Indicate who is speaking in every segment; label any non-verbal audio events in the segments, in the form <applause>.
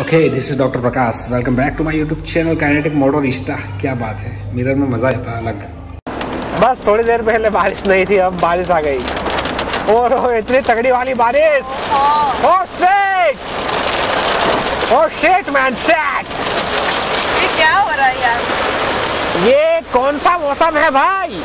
Speaker 1: Okay this is doctor Prakash welcome back to my YouTube channel kinetic moto रिश्ता क्या बात है? Mirror में मज़ा आता है अलग।
Speaker 2: बस थोड़ी देर पहले बारिश नहीं थी अब बारिश आ गई। और इतनी तगड़ी वाली बारिश। ओ शेट ओ शेट मैन शेट
Speaker 3: ये क्या हो रहा है यार?
Speaker 2: ये कौन सा मौसम है भाई?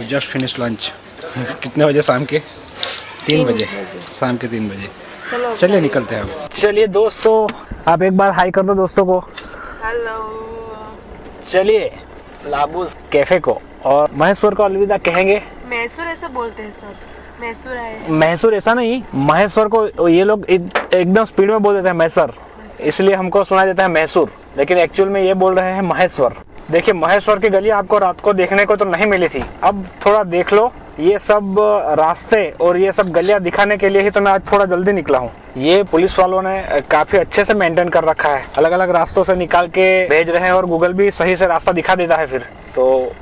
Speaker 1: जस्ट फिनिश लंच कितने बजे शाम के? तीन बजे। शाम के तीन बजे। चलिए निकलते हैं अब।
Speaker 2: चलिए दोस्तों आप एक बार हाई कर दो दोस्तों को।
Speaker 3: हेलो
Speaker 2: चलिए लाबूस कैफ़े को और महेश्वर को अलविदा कहेंगे।
Speaker 3: मैसूर ऐसा बोलते हैं सब। मैसूर आए।
Speaker 2: मैसूर ऐसा नहीं महेश्वर को ये लोग एकदम स्पीड में बोल देते हैं मैसर। इसलिए हमको सुना देता है मैसूर लेकिन एक्चुअल में ये बोल रहे हैं महेश्वर। देखिए महेश्वर की गली आपको रात को देखने को तो नहीं मिली थी। अब थोड़ा देख लो, ये सब रास्ते और ये सब गलियाँ दिखाने के लिए ही तो मैं आज थोड़ा जल्दी निकला हूँ। ये पुलिस वालों ने काफ़ी अच्छे से मेंटेन कर रखा है। अलग अलग रास्तों से निकाल के भेज रहे हैं और गूगल भी सही से रास्ता दिखा देता है फिर। तो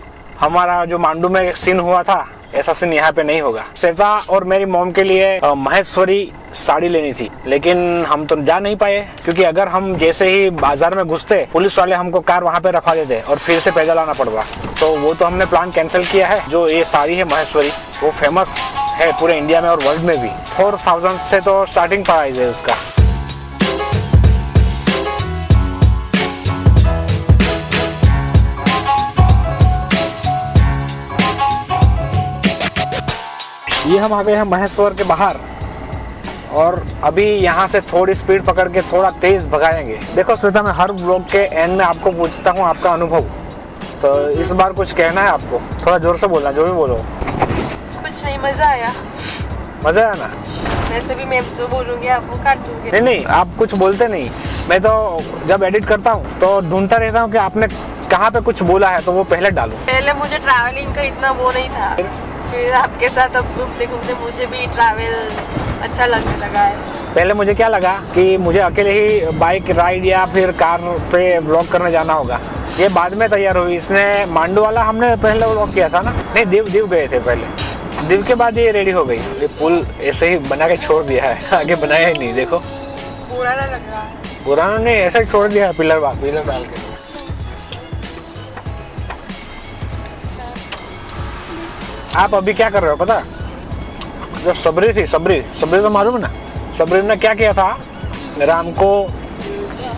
Speaker 2: हमारा जो मांडू में सीन हुआ था ऐसा सीन यहाँ पे नहीं होगा। श्वेता और मेरी मोम के लिए महेश्वरी साड़ी लेनी थी, लेकिन हम तो जा नहीं पाए, क्योंकि अगर हम जैसे ही बाज़ार में घुसते, पुलिस वाले हमको कार वहाँ पे रखवा देते और फिर से पैदल आना पड़ता। तो वो तो हमने प्लान कैंसिल किया है। जो ये साड़ी है महेश्वरी वो फ़ेमस है पूरे इंडिया में और वर्ल्ड में भी। फोर थाउज़ेंड से तो स्टार्टिंग प्राइस है उसका। ये हम आ गए हैं महेश्वर के बाहर। और अभी यहाँ से थोड़ी स्पीड पकड़ के थोड़ा तेज भगाएँगे। देखो श्वेता मैं हर ब्लॉग के एंड में आपको पूछता हूँ आपका अनुभव। तो इस बार कुछ कहना है आपको? थोड़ा ज़ोर से बोलना जो भी बोलो।
Speaker 3: कुछ नहीं मज़ा आया।
Speaker 2: मज़ा आया ना?
Speaker 3: वैसे भी मैं जो बोलूँगी आप वो काट दूँगी।
Speaker 2: नहीं नहीं आप कुछ बोलते नहीं। मैं तो जब एडिट करता हूँ तो ढूंढता रहता हूँ कि आपने कहाँ पे कुछ बोला है तो वो पहले डालूं।
Speaker 3: पहले मुझे ट्रैवलिंग का इतना वो नहीं था। फिर आपके साथ अब घूमते घूमते मुझे भी ट्रैवल अच्छा लगने लगा है।
Speaker 2: पहले मुझे क्या लगा कि मुझे अकेले ही बाइक राइड या फिर कार पे ब्लॉग करने जाना होगा। ये बाद में तैयार हुई। इसने मांडू वाला हमने पहले ब्लॉग किया था ना? नहीं दीव दीव गए थे पहले। दीव के बाद ये रेडी हो गई। ये पुल ऐसे ही बना के छोड़ दिया है। <laughs> आगे बनाया ही नहीं देखो।
Speaker 3: पुराना लग रहा है।
Speaker 2: पुराना ने ऐसे ही छोड़ दिया पिलर पिलर डाल के। आप अभी क्या कर रहे हो पता? जो सबरी थी सबरी सबरी तो मालूम है ना? सबरी ने क्या किया था? राम को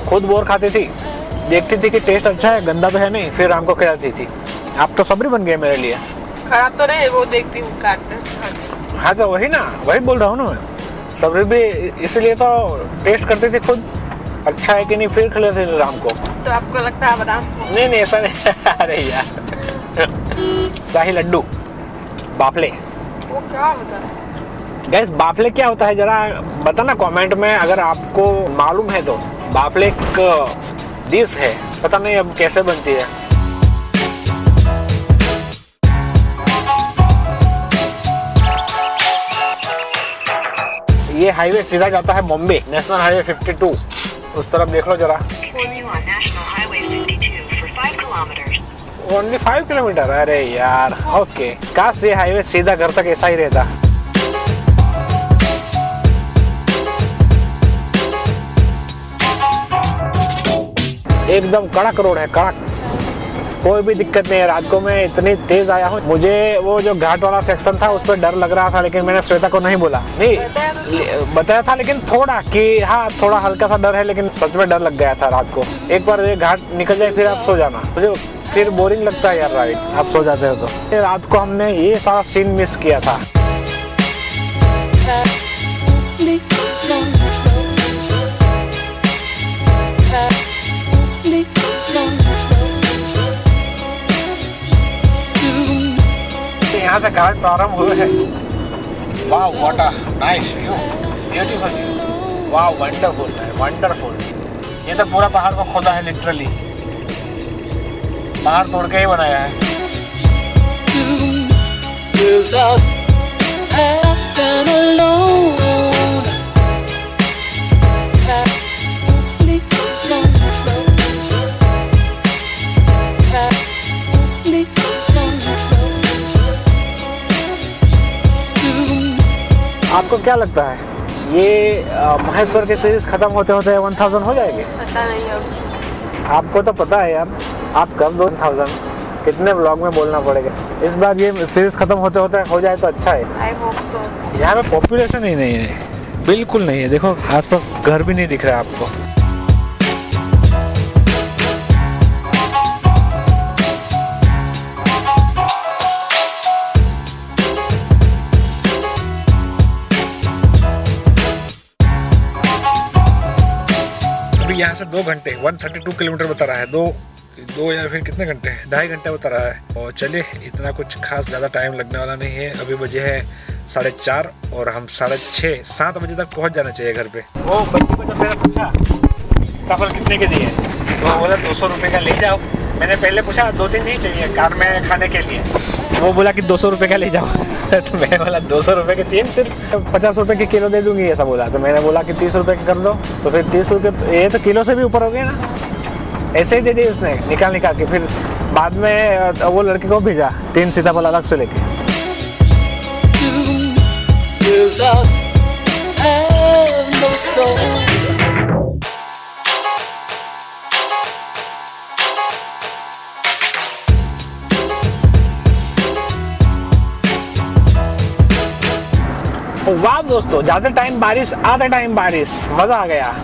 Speaker 2: खुद बोर खाती थी देखती थी कि टेस्ट अच्छा है गंदा तो है नहीं फिर राम को खिलाती थी। आप तो सबरी बन गए मेरे लिए।
Speaker 3: खराब तो नहीं वो देखती हूँ काटते
Speaker 2: हाँ। तो वही ना वही बोल रहा हूँ ना मैं। सबरी भी इसलिए तो टेस्ट करती थी खुद अच्छा है कि नहीं फिर खिलाते थी राम को।
Speaker 3: तो आपको लगता है को
Speaker 2: नहीं नहीं ऐसा नहीं। <laughs> अरे यार। शाही लड्डू। बाफले।
Speaker 3: वो क्या होता है
Speaker 2: गैस बाफले क्या होता है? जरा बताना कमेंट में, अगर आपको मालूम है तो। बाफले एक डिश है। पता नहीं अब कैसे बनती है। ये हाईवे सीधा जाता है बॉम्बे नेशनल हाईवे 52 उस तरफ़ देख लो जरा।
Speaker 4: Continue on National Highway 52 for 5 kilometers.
Speaker 2: Only five kilometre अरे यार ओके काश ये हाईवे सीधा घर तक ऐसा ही रहता? एकदम कड़क रोड है, कड़क। कोई भी दिक्कत नहीं है, रात को मैं इतनी तेज आया हूँ। मुझे वो जो घाट वाला सेक्शन था, उस पर डर लग रहा था, लेकिन मैंने श्वेता को नहीं बोला। नहीं बताया था, लेकिन थोड़ा कि हाँ थोड़ा हल्का सा डर है, लेकिन सच में डर लग गया था रात को। एक बार ये घाट निकल जाए, फिर आप सो जाना। मुझे फिर बोरिंग लगता है यार राइड आप सो जाते हो तो। रात को हमने ये सारा सीन मिस किया था। यहाँ से घाट प्रारंभ हुए हैं। वाह what a nice view beautiful view वाह वंडरफुल है वंडरफुल ये तो पूरा पहाड़ को खोदा है लिटरली बाहर तोड़ के ही बनाया है। आपको क्या लगता है? ये महेश्वर के सीरीज़ खत्म होते होते 1000 हो जाएगी?
Speaker 3: पता नहीं अब।
Speaker 2: आपको तो पता है यार। आप कर दो थाउज़ेंड कितने ब्लॉग में बोलना पड़ेगा? इस बार ये सीरीज़ खत्म होते होते हो जाए तो अच्छा है।
Speaker 3: आई होप सो
Speaker 2: यहाँ पे पॉपुलेशन ही नहीं है। बिल्कुल नहीं है। देखो आसपास घर भी नहीं दिख रहा है आपको। यहाँ से दो घंटे 132 किलोमीटर बता रहा है। दो दो या फिर कितने घंटे? ढाई घंटे बता रहा है। और चलिए, इतना कुछ खास ज़्यादा टाइम लगने वाला नहीं है। अभी बजे है साढ़े चार और हम साढ़े छः सात बजे तक पहुँच जाना चाहिए घर पे। वो बच्ची को जब मैंने पूछा कपल कितने के दिए? तो वो बोला, दो सौ रुपये का ले जाओ। मैंने पहले पूछा, दो तीन नहीं चाहिए कार में खाने के लिए? वो बोला कि दो सौ रुपये का ले जाओ। <laughs> तो मैंने बोला, दो सौ रुपये के तीन सिर्फ़? पचास रुपये के किलो दे दूँगी, ऐसा बोला। तो मैंने बोला कि तीस रुपये कर दो। तो फिर तीस रुपये ये तो किलो से भी ऊपर हो गया ना। ऐसे ही दे दी उसने, निकाल निकाल के, फिर बाद में वो लड़के को भेजा, तीन सीताफल अलग से लेके। वाह दोस्तों, ज़्यादा टाइम बारिश, आधा टाइम बारिश, मज़ा आ गया।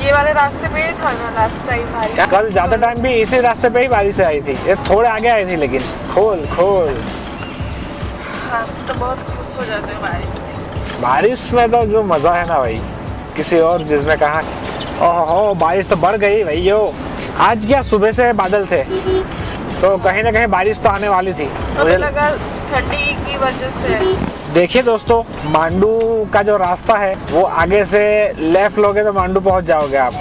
Speaker 3: ये वाले रास्ते पे ही था ना लास्ट टाइम भाई
Speaker 2: कल ज़्यादा टाइम भी इसी रास्ते पे ही बारिश आई थी। ये थोड़े आगे आई थी लेकिन। खोल खोल।
Speaker 3: हाँ तो बहुत खुश हो जाते हैं बारिश
Speaker 2: बारिश में तो जो मज़ा है ना भाई किसी और चीज़ में कहा। ओहो बारिश तो बढ़ गई भाई यो। आज क्या सुबह से बादल थे? <laughs> तो कहीं ना कहीं बारिश तो आने वाली थी। मुझे
Speaker 3: लगा ठंडी की वजह से।
Speaker 2: देखिए दोस्तों, मांडू का जो रास्ता है, वो आगे से लेफ़्ट लोगे तो मांडू पहुँच जाओगे आप।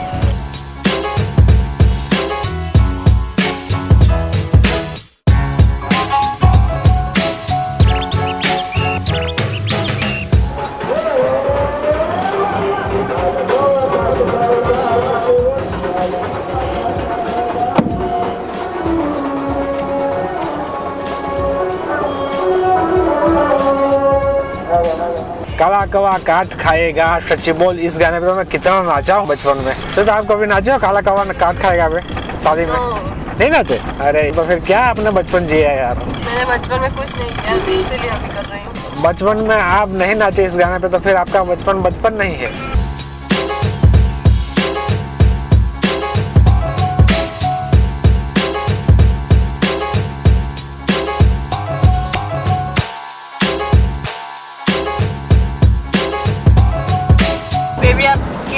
Speaker 2: कवा काट खाएगा। सच्ची बोल इस गाने पे तो मैं कितना नाचा हूँ बचपन में। सर आप कभी नाचे हो? काला कौवा काट खाएगा पे शादी में? नहीं नाचे? अरे तो फिर क्या आपने बचपन जिया यार?
Speaker 3: मैंने बचपन में कुछ नहीं किया इसीलिए अभी कर रही हूँ।
Speaker 2: बचपन में आप नहीं नाचे इस गाने पे तो फिर आपका बचपन बचपन नहीं है।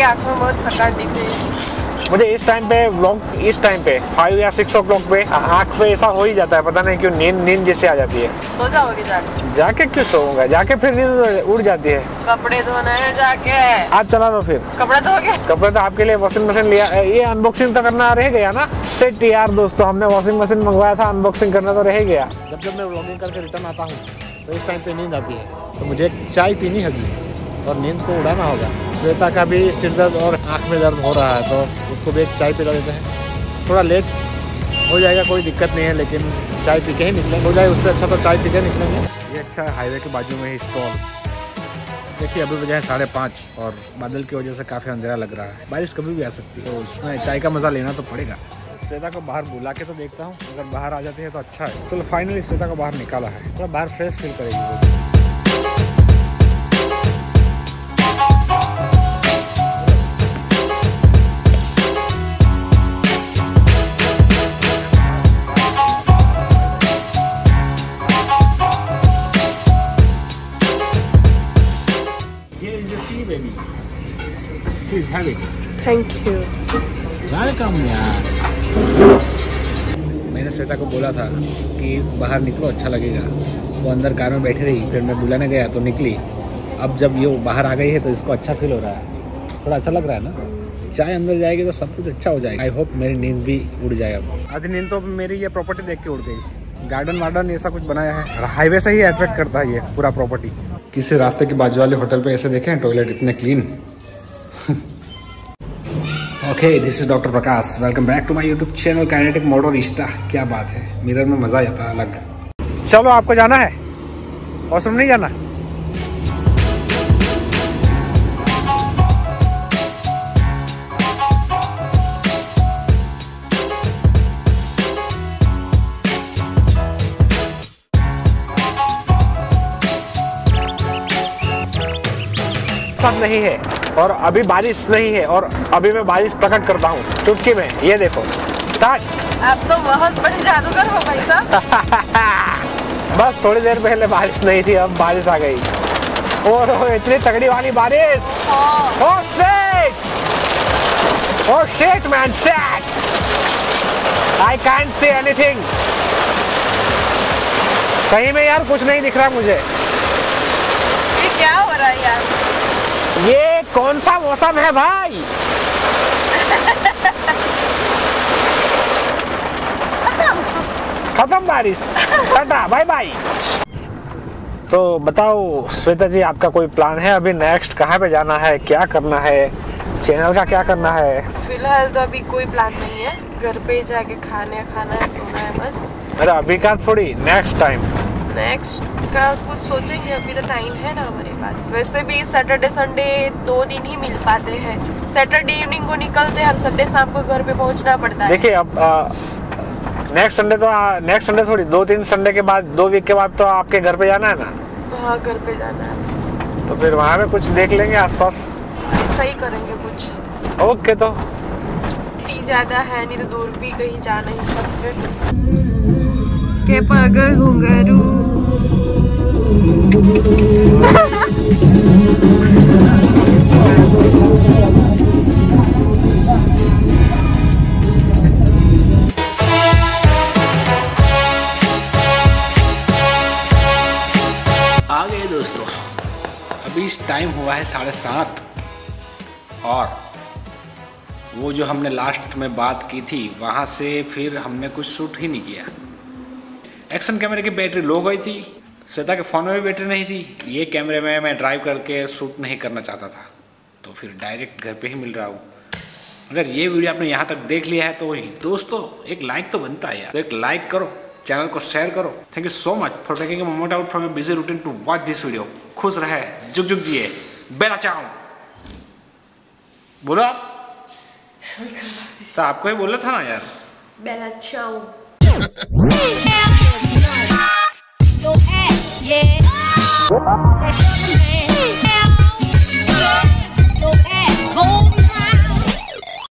Speaker 3: आँखों में बहुत थकान दिख रही है।
Speaker 2: मुझे इस टाइम पे व्लॉग इस टाइम पे फाइव या सिक्स ओ क्लॉक पे आँख पे ऐसा हो ही जाता है पता नहीं क्यों नींद नींद जैसे आ जाती है।
Speaker 3: सो जाओगे जाके।
Speaker 2: जाके क्यों सोऊँगा? जाके फिर नींद उड़ जाती है।
Speaker 3: कपड़े धोना है जाके।
Speaker 2: आज चला दो फिर।
Speaker 3: कपड़े धोगे
Speaker 2: कपड़े तो आपके लिए वॉशिंग मशीन लिया ये अनबॉक्सिंग तो करना रह गया ना? सेट यार दोस्तों हमने वॉशिंग मशीन मंगवाया था अनबॉक्सिंग करना तो रह गया। जब जब मैं व्लॉगिंग करके रिटर्न आता हूँ तो इस टाइम पे नींद आती है। तो मुझे चाय पीनी होगी। और नींद को उड़ाना होगा। श्वेता का भी सिर दर्द और आँख में दर्द हो रहा है तो उसको भी एक चाय पिला देते हैं। थोड़ा लेट हो जाएगा कोई दिक्कत नहीं है लेकिन चाय पी के ही निकलेंगे। हो जाए उससे अच्छा तो चाय पी के निकलेंगे। ये अच्छा है हाईवे के बाजू में ही स्टॉल। देखिए अभी बजे है साढ़े पाँच और बादल की वजह से काफ़ी अंधेरा लग रहा है। बारिश कभी भी आ सकती है तो उसमें चाय का मज़ा लेना तो पड़ेगा। श्वेता को बाहर बुला के तो देखता हूँ अगर बाहर आ जाती है तो अच्छा है। चलो फाइनली श्वेता को बाहर निकाला है। थोड़ा बाहर फ्रेश फील करेगी। Please have it.
Speaker 3: Thank you
Speaker 2: welcome यार मैंने श्वेता को बोला था कि बाहर निकलो अच्छा लगेगा। वो अंदर कार में बैठी रही फिर मैं बुलाने गया तो निकली। अब जब ये बाहर आ गई है तो इसको अच्छा फील हो रहा है। थोड़ा अच्छा लग रहा है ना? चाय अंदर जाएगी तो सब कुछ अच्छा हो जाएगा। आई होप मेरी नींद भी उड़ जाए अब। आधी नींद तो मेरी ये प्रॉपर्टी देख के उड़ गई। गार्डन वार्डन ऐसा कुछ बनाया है। हाईवे से ही अट्रैक्ट करता है ये पूरा प्रॉपर्टी किसी रास्ते के बाजू वाले होटल पे ऐसे देखें टॉयलेट इतने clean okay this is doctor Prakash welcome back to my YouTube channel kinetic moto रिश्ता क्या बात है? मिरर में मज़ा आता है अलग। चलो, आपको जाना है? वॉशरूम नहीं जाना? सब नहीं है। और अभी बारिश नहीं है और अभी मैं बारिश प्रकट करता हूँ। चुटकी में ये देखो। स्टार्ट
Speaker 3: आप तो बहुत बड़े जादूगर हो भाई साहब। <laughs>
Speaker 2: बस थोड़ी देर पहले बारिश नहीं थी अब बारिश आ गई। और इतनी तगड़ी वाली बारिश। shit man, shit! I can't see anything. कहीं में यार कुछ नहीं दिख रहा मुझे
Speaker 3: ये क्या हो रहा है यार
Speaker 2: ये कौन सा मौसम है भाई? खत्म बारिश। टाटा बाय बाय तो बताओ श्वेता जी आपका कोई प्लान है? अभी नेक्स्ट कहाँ पे जाना है? क्या करना है? चैनल का क्या करना है?
Speaker 3: फ़िलहाल तो अभी कोई प्लान नहीं है। घर पे जाके खाने खाना है सोना है बस।
Speaker 2: अरे अभी का थोड़ी नेक्स्ट टाइम
Speaker 3: नेक्स्ट का कुछ सोचेंगे अभी तो टाइम है ना हमारे पास। वैसे भी सैटरडे संडे दो दिन ही मिल पाते हैं। सैटरडे इवनिंग को निकलते हैं हर संडे शाम को घर पे पहुँचना पड़ता है।
Speaker 2: देखिए अब नेक्स्ट संडे तो नेक्स्ट संडे थोड़ी दो तीन संडे के बाद दो वीक के बाद तो आपके घर पे जाना है ना?
Speaker 3: हाँ घर पे जाना है।
Speaker 2: तो फिर वहाँ पे कुछ देख लेंगे आसपास?
Speaker 3: ऐसा ही करेंगे कुछ।
Speaker 2: ओके तो।
Speaker 3: ज़्यादा है नहीं तो दूर भी कहीं जा नहीं। सकते के पग घुंघरू।
Speaker 1: आ गए दोस्तों। अभी इस टाइम हुआ है साढ़े सात। और वो जो हमने लास्ट में बात की थी, वहाँ से फिर हमने कुछ शूट ही नहीं किया। एक्शन कैमरे की बैटरी लो गई थी। श्वेता के फ़ोन में भी बैटरी नहीं थी। ये कैमरे में मैं ड्राइव करके शूट नहीं करना चाहता था। तो फिर डायरेक्ट घर पे ही मिल रहा हूँ। अगर ये वीडियो आपने यहाँ तक देख लिया है तो दोस्तों एक लाइक तो बनता है यार। तो एक लाइक करो चैनल को शेयर करो। Thank you so much for taking moment out from busy routine to watch this video खुश रहे जुग जुग जिए। बेला चाओ बोलो आप। तो आपको ही बोला था ना यार।
Speaker 3: बेला
Speaker 5: act, yeah.